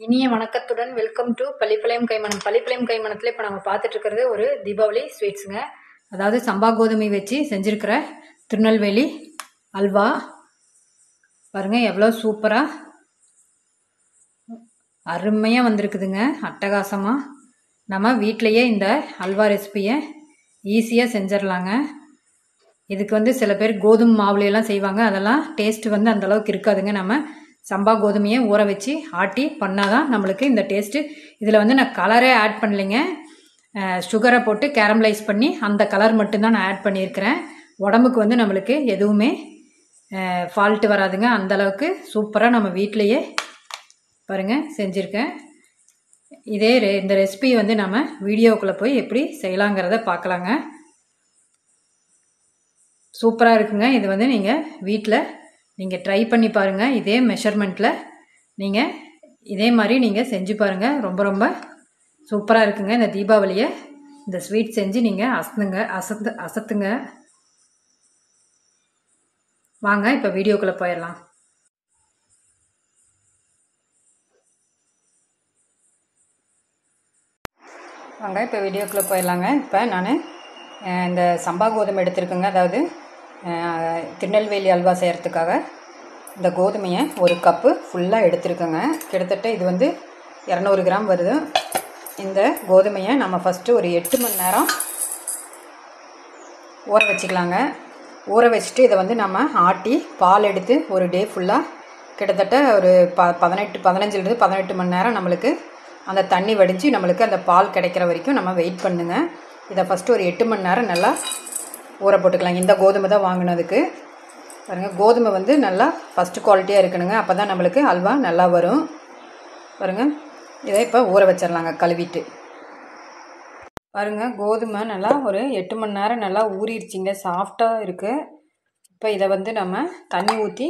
இனிய வணக்கத்துடன் welcome to Pallipalayam Kaimanam Pallipalayam கைமணத்தில் இப்போ நம்ம பார்த்துட்டு இருக்கிறது ஒரு தீபாவளி ஸ்வீட்ஸுங்க அதாவது சம்பா கோதுமை வச்சு செஞ்சுருக்கிற திருநெல்வேலி அல்வா. பாருங்கள் எவ்வளோ சூப்பராக அருமையாக வந்திருக்குதுங்க அட்டகாசமாக நம்ம வீட்டிலையே இந்த அல்வா ரெசிபியை ஈஸியாக செஞ்சிடலாங்க இதுக்கு வந்து சில பேர் கோதுமை மாவுலையெல்லாம் செய்வாங்க. அதெல்லாம் டேஸ்ட் வந்து அந்த அளவுக்கு இருக்காதுங்க. நம்ம சம்பா கோதுமையை ஊற வச்சு ஆட்டி பண்ணால் தான் நம்மளுக்கு இந்த டேஸ்ட்டு இதில் வந்து நான் கலரே ஆட் பண்ணலைங்க. சுகரை போட்டு கேரமலைஸ் பண்ணி அந்த கலர் மட்டும்தான் நான் ஆட் பண்ணியிருக்கிறேன். உடம்புக்கு வந்து நம்மளுக்கு எதுவுமே ஃபால்ட்டு வராதுங்க. அந்த அளவுக்கு சூப்பராக நம்ம வீட்டிலையே பாருங்கள் செஞ்சுருக்கேன். இதே ரெ இந்த ரெசிபி வந்து நம்ம வீடியோக்குள்ளே போய் எப்படி செய்யலாங்கிறத பார்க்கலாங்க. சூப்பராக இருக்குங்க. இது வந்து நீங்கள் வீட்டில் நீங்கள் ட்ரை பண்ணி பாருங்கள் இதே மெஷர்மெண்ட்டில் நீங்கள் இதே மாதிரி நீங்கள் செஞ்சு பாருங்கள் ரொம்ப ரொம்ப சூப்பராக இருக்குங்க இந்த தீபாவளியை. இந்த ஸ்வீட் செஞ்சு நீங்கள் அசத்துங்க அசத்து அசத்துங்க. வாங்க இப்போ வீடியோக்குள்ளே போயிடலாம் வாங்க இப்போ வீடியோக்குள்ளே போயிடலாங்க இப்போ நான் இந்த சம்பா கோதுமை எடுத்திருக்கேங்க. அதாவது திருநெல்வேலி அல்வா செய்கிறதுக்காக இந்த கோதுமையை ஒரு கப்பு ஃபுல்லாக எடுத்துருக்கோங்க. கிட்டத்தட்ட இது வந்து இரநூறு கிராம் வருது. இந்த கோதுமையை நம்ம ஃபஸ்ட்டு ஒரு எட்டு மணி நேரம் ஊற வச்சுக்கலாங்க. ஊற வச்சுட்டு இதை வந்து நம்ம ஆட்டி பால் எடுத்து ஒரு டே ஃபுல்லாக கிட்டத்தட்ட ஒரு ப பதினெட்டு பதினஞ்சுலேருந்து பதினெட்டு மணி நேரம் நம்மளுக்கு அந்த தண்ணி வடிஞ்சு நம்மளுக்கு அந்த பால் கிடைக்கிற வரைக்கும் நம்ம வெயிட் பண்ணுங்கள் இதை ஃபஸ்ட்டு ஒரு எட்டு மணி நேரம் நல்லா ஊற போட்டுக்கலாம் இந்த கோதுமை தான் வாங்கினதுக்கு. பாருங்கள் கோதுமை வந்து நல்லா ஃபஸ்ட்டு குவாலிட்டியாக இருக்கணுங்க. அப்போ தான் நம்மளுக்கு அல்வா நல்லா வரும். பாருங்கள் இதை இப்போ ஊற வச்சிடலாங்க கழுவிட்டு. பாருங்கள் கோதுமை நல்லா ஒரு எட்டு மணி நேரம் நல்லா ஊறிடுச்சிங்க. சாஃப்டாக இருக்குது இப்போ இதை வந்து நம்ம தண்ணி ஊற்றி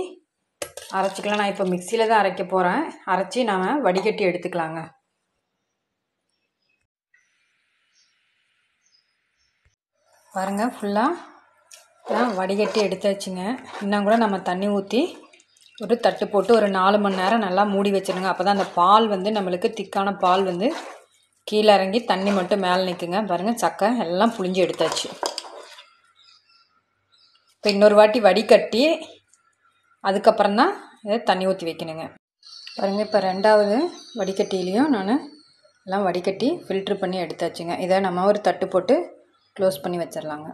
அரைச்சிக்கலாம். நான் இப்போ மிக்சியில் தான் அரைக்க போகிறேன் அரைச்சி நாம் வடிகட்டி எடுத்துக்கலாங்க. பாருங்கள் ஃபுல்லாக வடிகட்டி எடுத்தாச்சுங்க. இன்னும் கூட நம்ம தண்ணி ஊற்றி ஒரு தட்டு போட்டு ஒரு நாலு மணி நேரம் நல்லா மூடி வச்சிடுங்க அப்போ தான் அந்த பால் வந்து நம்மளுக்கு திக்கான பால் வந்து கீழே இறங்கி தண்ணி மட்டும் மேலே நிற்குங்க பாருங்கள் சக்கை எல்லாம் புளிஞ்சு எடுத்தாச்சு. இப்போ இன்னொரு வாட்டி வடிகட்டி அதுக்கப்புறம் தான் இதை தண்ணி ஊற்றி வைக்கணுங்க. பாருங்கள் இப்போ ரெண்டாவது வடிகட்டிலையும் நான் எல்லாம் வடிகட்டி ஃபில்ட்ரு பண்ணி எடுத்தாச்சுங்க. இதை நம்ம ஒரு தட்டு போட்டு க்ளோஸ் பண்ணி வச்சிடலாங்க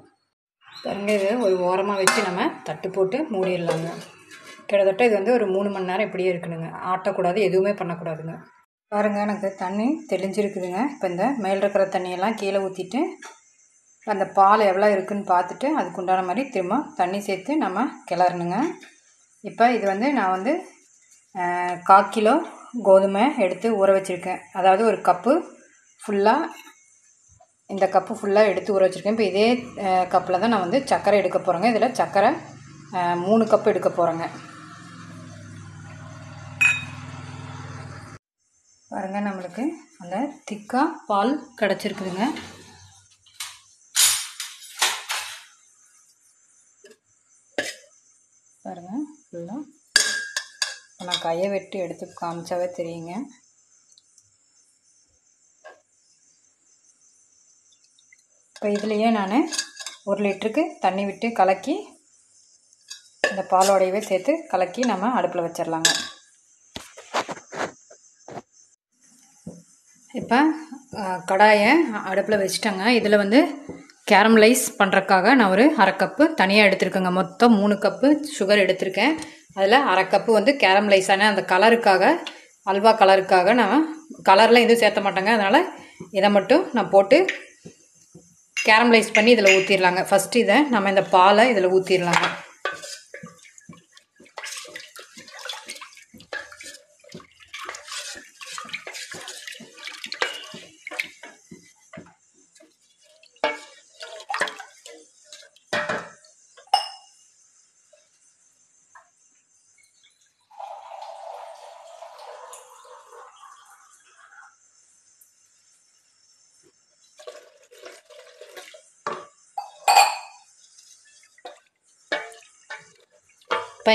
பாருங்க இது ஒரு ஓரமாக வச்சு நம்ம தட்டு போட்டு மூடிடலாங்க. கிட்டத்தட்ட இது வந்து ஒரு மூணு மணி நேரம் இப்படியே இருக்கணுங்க. ஆட்டக்கூடாது எதுவுமே பண்ணக்கூடாதுங்க. பாருங்கள் எனக்கு தண்ணி தெளிஞ்சிருக்குதுங்க. இப்போ இந்த மேல் இருக்கிற தண்ணியெல்லாம் கீழே ஊற்றிட்டு அந்த பால் எவ்வளோ இருக்குதுன்னு பார்த்துட்டு அதுக்கு உண்டான மாதிரி திரும்ப தண்ணி சேர்த்து நம்ம கிளறணுங்க. இப்போ இது வந்து நான் வந்து கால் கிலோ கோதுமை எடுத்து ஊற வச்சுருக்கேன். அதாவது ஒரு கப்பு ஃபுல்லாக இந்த கப்பு ஃபுல்லாக எடுத்து ஊற வச்சுருக்கேன். இப்போ இதே கப்பில் தான் நான் வந்து சர்க்கரை எடுக்க போகிறேங்க இதில் சர்க்கரை மூணு கப்பு எடுக்க போகிறேங்க பாருங்கள் நம்மளுக்கு அந்த திக்காக பால் கிடச்சிருக்குதுங்க. பாருங்கள் ஃபுல்லாக நான் கையை வெட்டி எடுத்து காமிச்சாவே தெரியுங்க. இப்போ இதுலேயே நான் ஒரு லிட்டருக்கு தண்ணி விட்டு கலக்கி இந்த பாலோடையவே சேர்த்து கலக்கி நம்ம அடுப்பில் வச்சிடலாங்க இப்போ கடாயை அடுப்பில் வச்சுட்டேங்க. இதில் வந்து கேரமலைஸ் பண்ணுறக்காக நான் ஒரு அரை கப்பு தனியாக எடுத்திருக்கேங்க. மொத்தம் மூணு கப்பு சுகர் எடுத்திருக்கேன். அதில் அரை கப்பு வந்து ஆனால் அந்த கலருக்காக அல்வா கலருக்காக நான் கலர்லாம் எதுவும் சேர்த்த மாட்டேங்க. அதனால் இதை மட்டும் நான் போட்டு கேரமலைஸ் பண்ணி இதில் ஊற்றிடலாங்க ஃபஸ்ட்டு இதை நம்ம இந்த பாலை இதில் ஊற்றிடலாங்க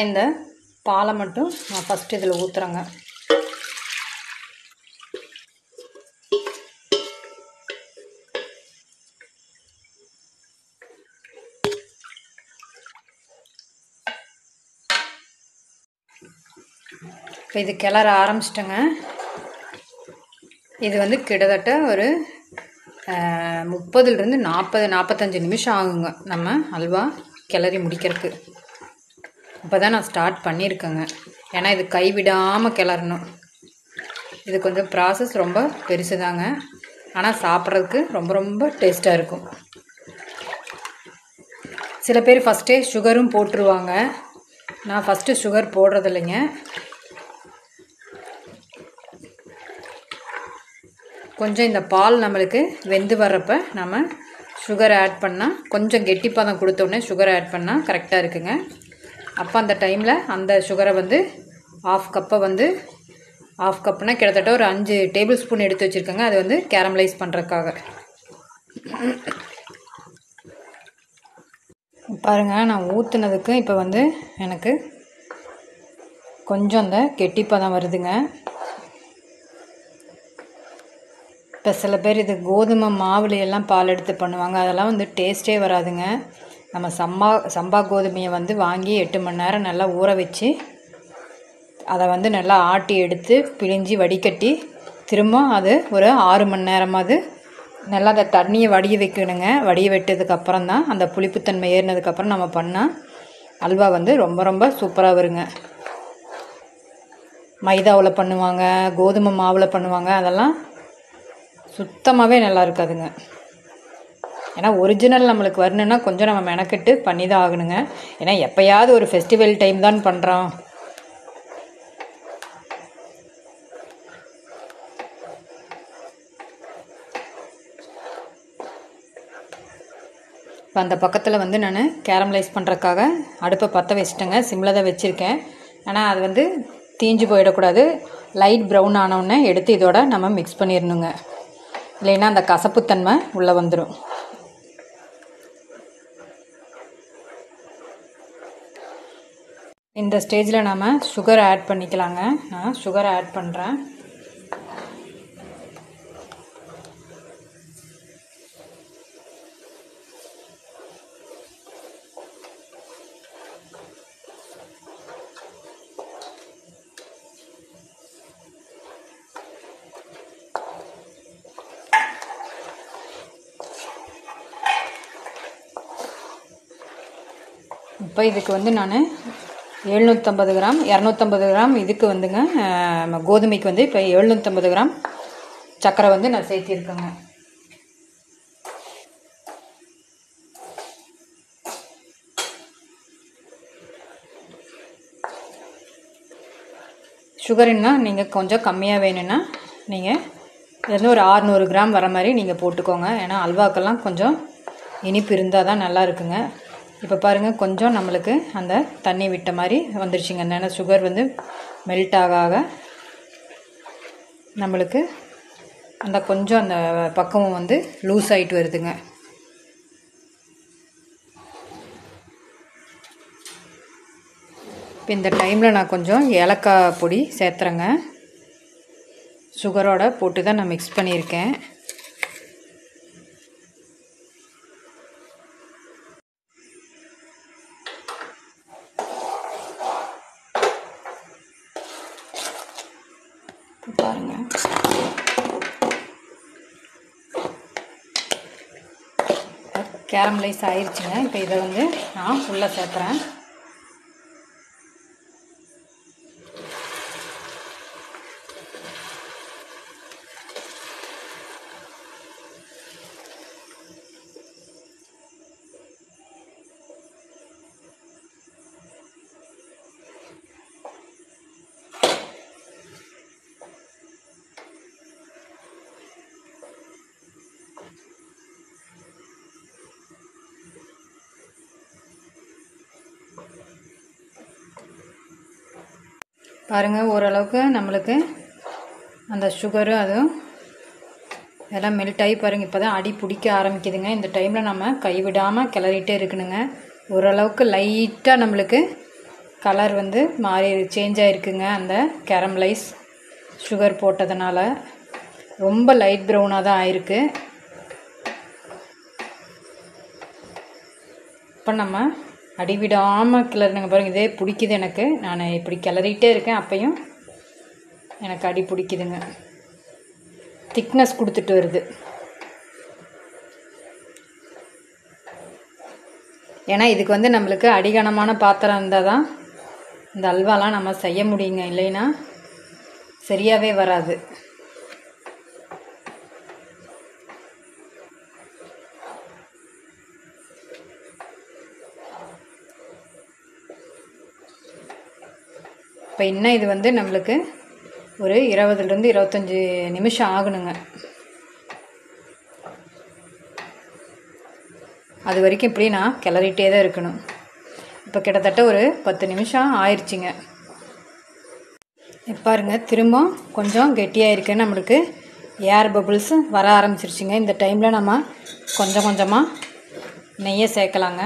இந்த பாலை மட்டும் நான் ஃபஸ்ட்டு இதில் ஊற்றுறேங்க இப்போ இது கிளற ஆரம்பிச்சிட்டேங்க. இது வந்து கிட்டத்தட்ட ஒரு முப்பதுலேருந்து நாற்பது நாற்பத்தஞ்சு நிமிஷம் ஆகுங்க. நம்ம அல்வா கிளறி முடிக்கிறதுக்கு. இப்போ தான் நான் ஸ்டார்ட் பண்ணியிருக்கேங்க. ஏன்னா இது கைவிடாமல் கிளறணும். இது கொஞ்சம் ப்ராசஸ் ரொம்ப பெருசு தாங்க ஆனால் சாப்பிட்றதுக்கு ரொம்ப ரொம்ப டேஸ்ட்டாக இருக்கும். சில பேர் ஃபஸ்ட்டே சுகரும் போட்டுருவாங்க. நான் ஃபஸ்ட்டு சுகர் போடுறதில்லைங்க. கொஞ்சம் இந்த பால் நம்மளுக்கு வெந்து வர்றப்ப நம்ம சுகர் ஆட் பண்ணால் கொஞ்சம் கெட்டிப்பதம் கொடுத்தோடனே சுகர் ஆட் பண்ணால் கரெக்டாக இருக்குங்க. அப்போ அந்த டைமில் அந்த சுகரை வந்து ஆஃப் கப்பை வந்து ஆஃப் கப்னால் கிட்டத்தட்ட ஒரு அஞ்சு டேபிள் ஸ்பூன் எடுத்து வச்சுருக்கேங்க. அது வந்து கேரமலைஸ் பண்ணுறதுக்காக பாருங்கள் நான் ஊற்றுனதுக்கு இப்போ வந்து எனக்கு கொஞ்சம் அந்த கெட்டிப்பதம் வருதுங்க. இப்போ சில பேர் இது கோதுமை மாவுல எல்லாம் பால் எடுத்து பண்ணுவாங்க. அதெல்லாம் வந்து டேஸ்ட்டே வராதுங்க. நம்ம சம்பா சம்பா கோதுமையை வந்து வாங்கி எட்டு மணி நேரம் நல்லா ஊற வச்சு அதை வந்து நல்லா ஆட்டி எடுத்து பிழிஞ்சி வடிகட்டி திரும்ப அது ஒரு ஆறு மணி நேரமாவது நல்லா அந்த தண்ணியை வடிய வைக்கணுங்க. வடிய வெட்டதுக்கப்புறம் தான் அந்த புளிப்புத்தன்மை ஏறினதுக்கப்புறம் நம்ம பண்ணால் அல்வா வந்து ரொம்ப ரொம்ப சூப்பராக வருங்க. மைதாவில் பண்ணுவாங்க கோதுமை மாவில் பண்ணுவாங்க அதெல்லாம் சுத்தமாகவே நல்லா இருக்காதுங்க. ஏன்னா ஒரிஜினல் நம்மளுக்கு வரணுன்னா கொஞ்சம் நம்ம மெனக்கெட்டு பண்ணி தான் ஆகணுங்க ஏன்னா எப்போயாவது ஒரு ஃபெஸ்டிவல் டைம் தான் பண்ணுறோம் இப்போ அந்த பக்கத்தில் வந்து நான் கேரமலைஸ் பண்ணுறதுக்காக அடுப்பை பற்ற வச்சுட்டேங்க. சிம்மில் தான் வச்சுருக்கேன். ஆனால் அது வந்து தீஞ்சு போயிடக்கூடாது. லைட் ப்ரௌன் ஆனவுடனே எடுத்து இதோட நம்ம மிக்ஸ் பண்ணிடணுங்க. இல்லைன்னா அந்த கசப்புத்தன்மை உள்ளே வந்துடும் இந்த ஸ்டேஜில் நாம் சுகர் ஆட் பண்ணிக்கலாங்க. நான் சுகர் ஆட் பண்ணுறேன் இப்போ இதுக்கு வந்து நான் எழுநூற்றம்பது கிராம் இரநூத்தம்பது கிராம் இதுக்கு வந்துங்க நம்ம கோதுமைக்கு வந்து இப்போ எழுநூற்றம்பது கிராம் சர்க்கரை வந்து நான் சேர்த்திருக்கேங்க. சுகருன்னா நீங்கள் கொஞ்சம் கம்மியாக வேணும்னா நீங்கள் இதுலேருந்து ஒரு ஆறுநூறு கிராம் வர மாதிரி நீங்கள் போட்டுக்கோங்க. ஏன்னா அல்வாக்கெல்லாம் கொஞ்சம் இனிப்பு இருந்தால் தான் நல்லா இருக்குங்க. இப்போ பாருங்கள் கொஞ்சம் நம்மளுக்கு அந்த தண்ணி விட்ட மாதிரி வந்துருச்சுங்க. ஏன்னா சுகர் வந்து மெல்ட் ஆக ஆக நம்மளுக்கு அந்த கொஞ்சம் அந்த பக்குவம் வந்து லூஸ் ஆகிட்டு வருதுங்க. இப்போ இந்த டைமில் நான் கொஞ்சம் ஏலக்காய் பொடி சேர்த்துறேங்க. சுகரோட போட்டு தான் நான் மிக்ஸ் பண்ணியிருக்கேன் பாருங்க கேரமலைஸ் ஆயிடுச்சுங்க இப்போ இதை வந்து நான் உள்ளே சேர்த்துறேன் பாருங்கள் ஓரளவுக்கு நம்மளுக்கு அந்த சுகரும் அதுவும் எல்லாம் மெல்ட் ஆகி பாருங்கள் இப்போ தான் அடி பிடிக்க ஆரம்பிக்குதுங்க. இந்த டைமில் நம்ம கைவிடாமல் கிளறிட்டே இருக்கணுங்க. ஓரளவுக்கு லைட்டாக நம்மளுக்கு கலர் வந்து மாறி சேஞ்ச் ஆகிருக்குங்க அந்த கேரமலைஸ் சுகர் போட்டதுனால ரொம்ப லைட் ப்ரௌனாக தான் ஆயிருக்கு. இப்போ நம்ம அடிவிடாமல் கிளறினுங்க பாருங்கள் இதே பிடிக்குது எனக்கு. நான் இப்படி கிளறிட்டே இருக்கேன். அப்பையும் எனக்கு அடி பிடிக்குதுங்க. திக்னஸ் கொடுத்துட்டு வருது. ஏன்னா இதுக்கு வந்து நம்மளுக்கு அடிகனமான பாத்திரம் இருந்தால் தான் இந்த அல்வாலாம் நம்ம செய்ய முடியுங்க. இல்லைன்னா சரியாகவே வராது. இப்போ இன்னும் இது வந்து நம்மளுக்கு ஒரு இருபதுலேருந்து இருபத்தஞ்சி நிமிஷம் ஆகணுங்க. அது வரைக்கும் இப்படி நான் கிளறிட்டே தான் இருக்கணும். இப்போ கிட்டத்தட்ட ஒரு பத்து நிமிஷம் ஆயிடுச்சிங்க பாருங்க திரும்ப கொஞ்சம் கெட்டியாக இருக்கு நம்மளுக்கு ஏர் பபுள்ஸ் வர ஆரம்பிச்சிருச்சுங்க. இந்த டைமில் நம்ம கொஞ்சம் கொஞ்சமாக நெய்யை சேர்க்கலாங்க.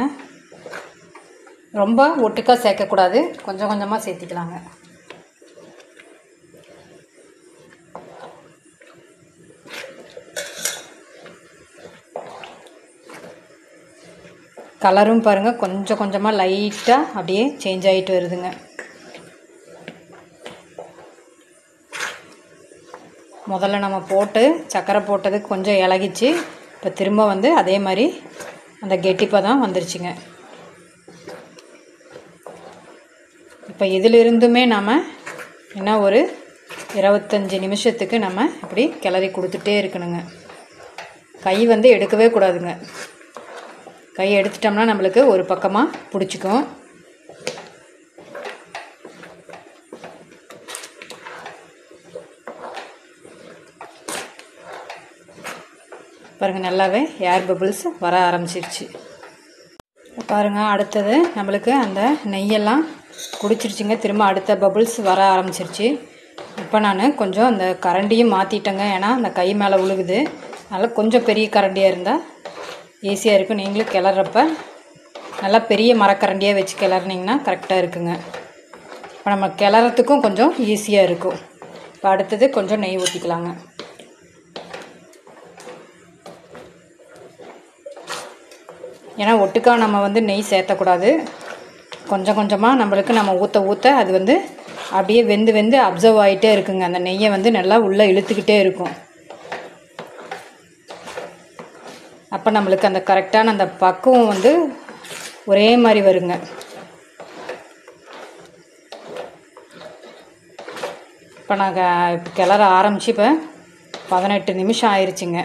ரொம்ப ஒட்டுக்காக சேர்க்கக்கூடாது கொஞ்சம் கொஞ்சமாக சேர்த்திக்கலாங்க. கலரும் பாருங்கள் கொஞ்சம் கொஞ்சமாக லைட்டாக அப்படியே சேஞ்ச் ஆகிட்டு வருதுங்க. முதல்ல நம்ம போட்டு சர்க்கரை போட்டது கொஞ்சம் இலகிச்சு. இப்போ திரும்ப வந்து அதே மாதிரி அந்த கெட்டிப்பதம் வந்துருச்சுங்க. இப்போ இதிலிருந்துமே நாம் என்ன ஒரு இருபத்தஞ்சி நிமிஷத்துக்கு நம்ம இப்படி கிளறி கொடுத்துட்டே இருக்கணுங்க. கை வந்து எடுக்கவே கூடாதுங்க. கை எடுத்துட்டோம்னா நம்மளுக்கு ஒரு பக்கமாக பிடிச்சிக்கும். பாருங்கள் நல்லாவே ஏர் பபிள்ஸ் வர ஆரம்பிச்சிருச்சு. பாருங்கள் அடுத்தது நம்மளுக்கு அந்த நெய்யெல்லாம் குடிச்சிருச்சுங்க. திரும்ப அடுத்த பபுள்ஸ் வர ஆரம்பிச்சிருச்சு. இப்போ நான் கொஞ்சம் அந்த கரண்டியும் மாற்றிட்டேங்க ஏன்னா அந்த கை மேலே உழுகுது. அதனால் கொஞ்சம் பெரிய கரண்டியாக இருந்தால் ஈஸியாக இருக்கும். நீங்களும் கிளறப்ப. நல்லா பெரிய மரக்கரண்டியாக வச்சு கிளறினீங்கன்னா கரெக்டாக இருக்குங்க. இப்போ நம்ம கிளறத்துக்கும் கொஞ்சம் ஈஸியாக இருக்கும். இப்போ அடுத்தது கொஞ்சம் நெய் ஊற்றிக்கலாங்க ஏன்னா ஒட்டுக்கா நம்ம வந்து நெய் சேர்த்தக்கூடாது. கொஞ்சம் கொஞ்சமாக நம்மளுக்கு நம்ம ஊற்ற ஊற்ற அது வந்து அப்படியே வெந்து வெந்து அப்சர்வ் ஆகிட்டே இருக்குங்க. அந்த நெய்யை வந்து நல்லா உள்ளே இழுத்துக்கிட்டே இருக்கும். அப்போ நம்மளுக்கு அந்த கரெக்டான அந்த பக்குவம் வந்து ஒரே மாதிரி வருங்க. இப்போ நாங்கள் கிளற ஆரம்பித்து இப்போ பதினெட்டு நிமிஷம் ஆயிடுச்சுங்க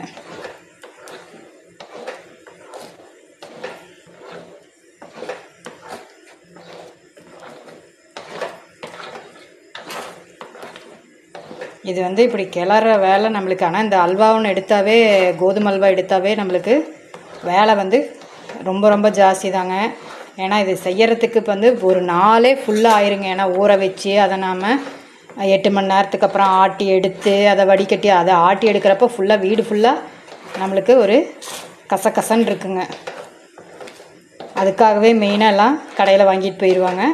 இது வந்து இப்படி கிளற வேலை நம்மளுக்கு. ஆனால் இந்த அல்வாவுன்னு எடுத்தாவே கோதுமை அல்வா எடுத்தாவே நம்மளுக்கு வேலை வந்து ரொம்ப ரொம்ப ஜாஸ்தி தாங்க ஏன்னா இது செய்யறதுக்கு இப்போ வந்து ஒரு நாளே ஃபுல்லாக ஆயிருங்க. ஏன்னா ஊற வச்சு அதை நாம் எட்டு மணி நேரத்துக்கு அப்புறம் ஆட்டி எடுத்து அதை வடிகட்டி அதை ஆட்டி எடுக்கிறப்ப ஃபுல்லாக வீடு ஃபுல்லாக நம்மளுக்கு ஒரு கசகசன்னு இருக்குங்க. அதுக்காகவே மெயினாக எல்லாம் கடையில் வாங்கிட்டு போயிடுவாங்க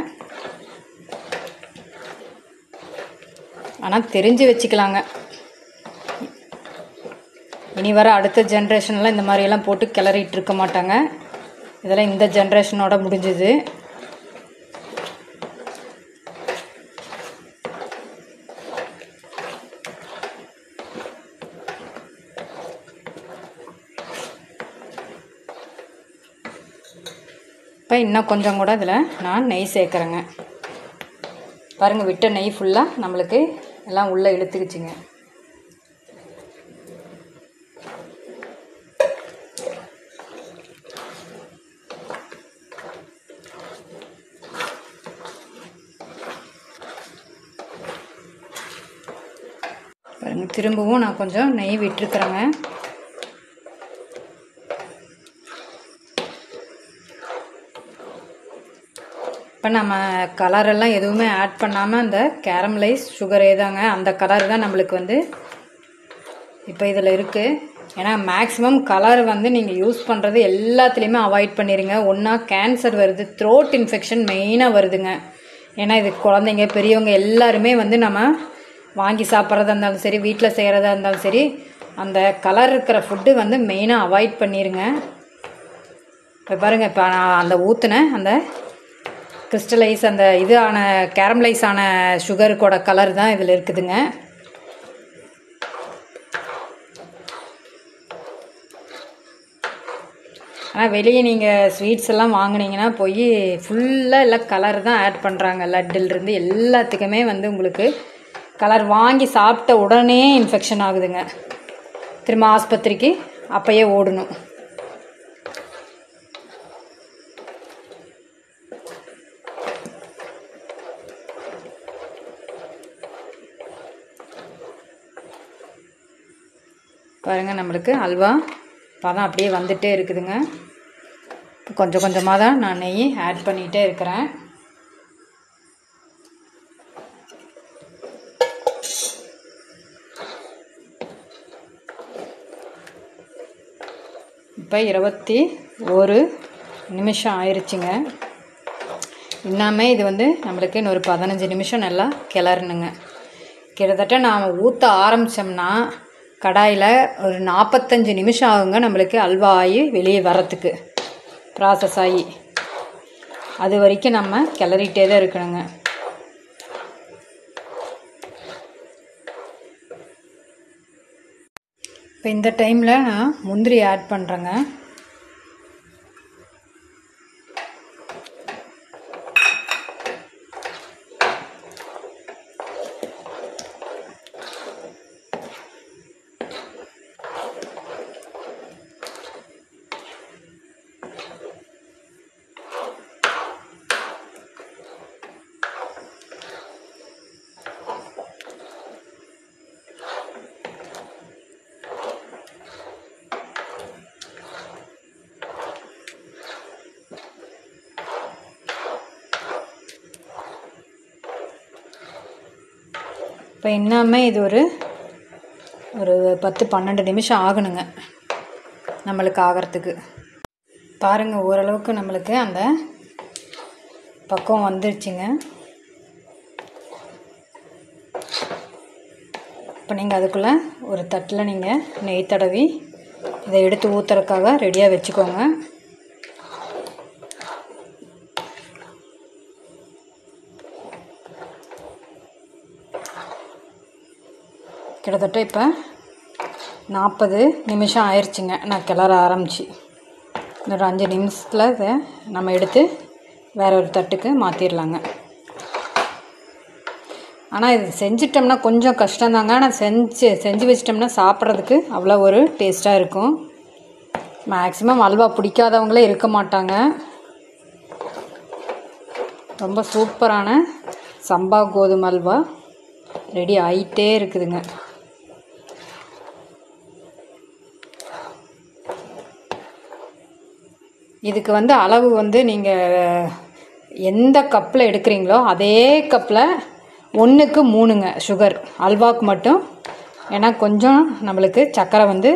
ஆனால் தெரிஞ்சு வச்சுக்கலாங்க. இனி வர அடுத்த ஜென்ரேஷன்லாம் இந்த மாதிரியெல்லாம் போட்டு கிளறிட்டு இருக்க மாட்டாங்க. இதெல்லாம் இந்த ஜென்ரேஷனோட முடிஞ்சுது. இப்போ இன்னும் கொஞ்சம் கூட இதில் நான் நெய் சேர்க்குறேங்க. பாருங்கள் விட்ட நெய் ஃபுல்லாக நம்மளுக்கு எல்லாம் உள்ளே இழுத்துக்குச்சுங்க. திரும்பவும் நான் கொஞ்சம் நெய் விட்டுருக்குறேங்க. இப்போ நம்ம கலரெல்லாம் எதுவுமே ஆட் பண்ணாமல் அந்த கேரமலைஸ் சுகரே தாங்க அந்த கலர் தான் நம்மளுக்கு வந்து இப்போ இதில் இருக்குது ஏன்னா மேக்ஸிமம் கலர் வந்து நீங்கள் யூஸ் பண்ணுறது எல்லாத்துலேயுமே அவாய்ட் பண்ணிடுங்க ஒன்றா கேன்சர் வருது த்ரோட் இன்ஃபெக்ஷன் மெயினாக வருதுங்க. ஏன்னா இது குழந்தைங்க பெரியவங்க எல்லாருமே வந்து நம்ம வாங்கி சாப்பிட்றதா இருந்தாலும் சரி வீட்டில் செய்கிறதா இருந்தாலும் சரி அந்த கலர் இருக்கிற ஃபுட்டு வந்து மெயினாக அவாய்ட் பண்ணிடுங்க இப்போ பாருங்கள் இப்போ நான் அந்த ஊற்றுனேன் அந்த கிறிஸ்டலைஸ் அந்த இது ஆன கேரமலைஸ் ஆன சுகருக்கோட கலர் தான் இதில் இருக்குதுங்க. ஆனால் வெளியே நீங்கள் ஸ்வீட்ஸ் எல்லாம் வாங்கினீங்கன்னா போய் ஃபுல்லாக எல்லாம் கலர் தான் ஆட் பண்ணுறாங்க லட்டுலேருந்து எல்லாத்துக்குமே வந்து உங்களுக்கு கலர் வாங்கி சாப்பிட்ட உடனே இன்ஃபெக்ஷன் ஆகுதுங்க. திரும்ப ஆஸ்பத்திரிக்கு அப்போயே ஓடணும். பாருங்கள் நம்மளுக்கு அல்வா பதம் அப்படியே வந்துட்டே இருக்குதுங்க. கொஞ்சம் கொஞ்சமாக தான் நான் நெய் ஆட் பண்ணிகிட்டே இருக்கிறேன். இப்போ இருபத்தி ஒரு நிமிஷம் ஆயிடுச்சுங்க இன்னமே இது வந்து நம்மளுக்கு இன்னொரு பதினஞ்சு நிமிஷம் நல்லா கிளறணுங்க. கிட்டத்தட்ட நாம் ஊற்ற ஆரம்பித்தோம்னா கடாயில் ஒரு நாற்பத்தஞ்சு நிமிஷம் ஆகுங்க நம்மளுக்கு அல்வா ஆகி வெளியே வரத்துக்கு ப்ராசஸ் ஆகி. அது வரைக்கும் நம்ம கிளறிட்டே தான் இருக்கணுங்க. இப்போ இந்த டைமில் நான் முந்திரி ஆட் பண்ணுறேங்க இப்போ இன்னமே இது ஒரு ஒரு பத்து பன்னெண்டு நிமிஷம் ஆகணுங்க நம்மளுக்கு ஆகிறதுக்கு. பாருங்கள் ஓரளவுக்கு நம்மளுக்கு அந்த பக்குவம் வந்துருச்சுங்க. இப்போ நீங்கள் அதுக்குள்ளே ஒரு தட்டில் நீங்கள் நெய் தடவி இதை எடுத்து ஊற்றுறதுக்காக ரெடியாக வச்சுக்கோங்க. கிட்டத்தட்ட இப்போ நாற்பது நிமிஷம் ஆயிடுச்சுங்க நான் கிளற ஆரம்பிச்சு. இன்னொரு அஞ்சு நிமிஷத்தில் இதை நம்ம எடுத்து வேற ஒரு தட்டுக்கு மாற்றிடலாங்க ஆனால் இது செஞ்சிட்டோம்னா கொஞ்சம் கஷ்டம்தாங்க. ஆனால் செஞ்சு செஞ்சு வச்சிட்டோம்னா சாப்பிட்றதுக்கு அவ்வளோ ஒரு டேஸ்ட்டாக இருக்கும். மேக்ஸிமம் அல்வா பிடிக்காதவங்களே இருக்க மாட்டாங்க. ரொம்ப சூப்பரான சம்பா கோதுமை அல்வா ரெடி ஆகிட்டே இருக்குதுங்க. இதுக்கு வந்து அளவு வந்து நீங்கள் எந்த கப்பில் எடுக்கிறீங்களோ அதே கப்பில் ஒன்றுக்கு மூணுங்க சுகர் அல்வாக்கு மட்டும். ஏன்னா கொஞ்சம் நம்மளுக்கு சர்க்கரை வந்து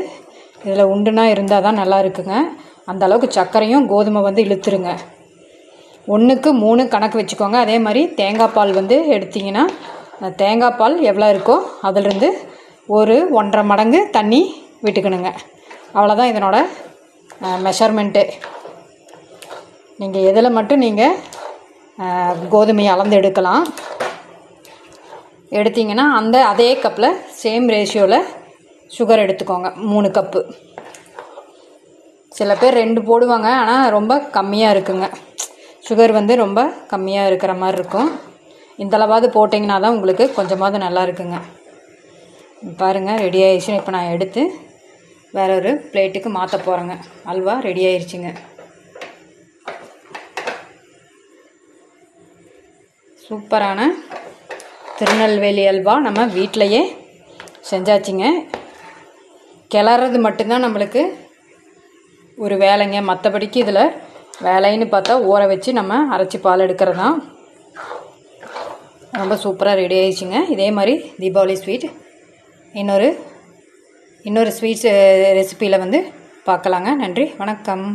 இதில் உண்டுனா இருந்தால் தான் நல்லா இருக்குங்க. அந்த அளவுக்கு சர்க்கரையும் கோதுமை வந்து இழுத்துருங்க. ஒன்றுக்கு மூணு கணக்கு வச்சுக்கோங்க. அதே மாதிரி தேங்காய் பால் வந்து எடுத்திங்கன்னா தேங்காய் பால் எவ்வளோ இருக்கோ அதிலிருந்து ஒரு ஒன்றரை மடங்கு தண்ணி விட்டுக்கணுங்க. அவ்வளோதான் இதனோட மெஷர்மெண்ட்டு நீங்கள் எதில் மட்டும் நீங்கள் கோதுமையை அளந்து எடுக்கலாம். எடுத்தீங்கன்னா அந்த அதே கப்பில் சேம் ரேஷியோவில் சுகர் எடுத்துக்கோங்க மூணு கப்பு. சில பேர் ரெண்டு போடுவாங்க ஆனால் ரொம்ப கம்மியாக இருக்குங்க. சுகர் வந்து ரொம்ப கம்மியாக இருக்கிற மாதிரி இருக்கும். இந்தளவாவது போட்டிங்கன்னா தான் உங்களுக்கு கொஞ்சமாவது நல்லா இருக்குங்க. பாருங்கள் ரெடி ஆயிடுச்சுன்னு இப்போ நான் எடுத்து வேற ஒரு பிளேட்டுக்கு மாற்ற போகிறேங்க அல்வா ரெடி ஆயிடுச்சுங்க சூப்பரான திருநெல்வேலி அல்வா நம்ம வீட்டிலையே செஞ்சாச்சுங்க. கிளறது மட்டும்தான் நம்மளுக்கு ஒரு வேலைங்க. மற்றபடிக்கு இதில் வேலைன்னு பார்த்தா ஊற வச்சு நம்ம அரைச்சி பால் எடுக்கிறது தான் ரொம்ப சூப்பராக ரெடி ஆயிடுச்சுங்க. இதே மாதிரி தீபாவளி ஸ்வீட் இன்னொரு இன்னொரு ஸ்வீட்ஸ் ரெசிப்பியில் வந்து பார்க்கலாங்க. நன்றி. வணக்கம்.